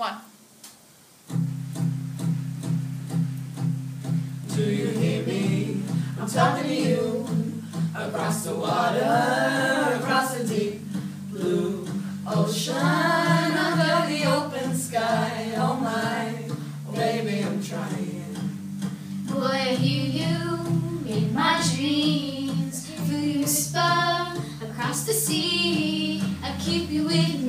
one. Do you hear me? I'm talking to you across the water, across the deep blue ocean, under the open sky. Oh my, oh baby, I'm trying. Boy, I hear you in my dreams. Feel you whisper across the sea. I keep you with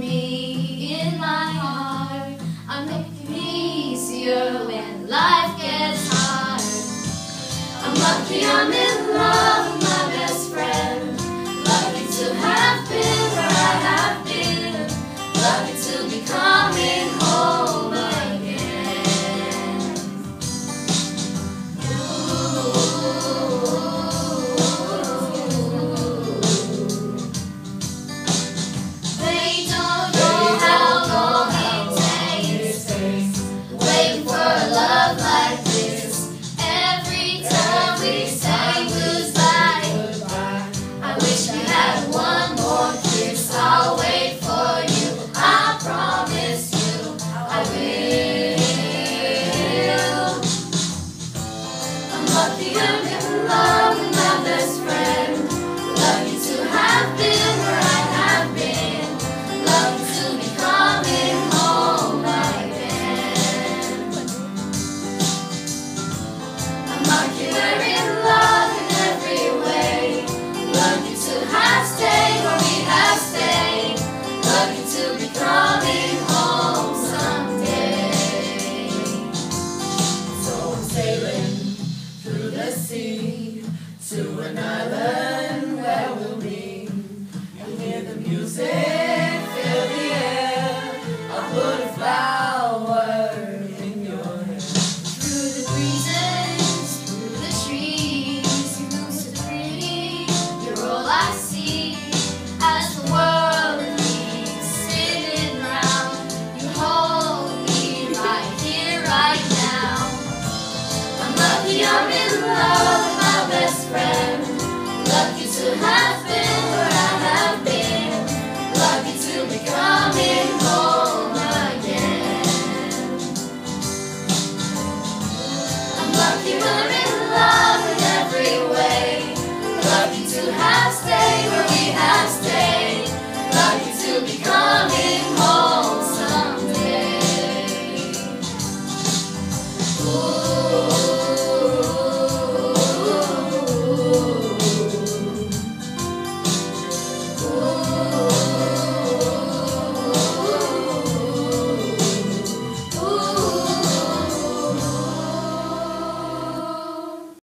I promise you I will. to an island where we'll be and hear the music, fill the air. I put a flower in your hair. Through the breezes, through the trees, you look so pretty. You're all I see as the world leaves spinning round. You hold me right here, right now. I'm lucky I'm in friend. Lucky to have been around.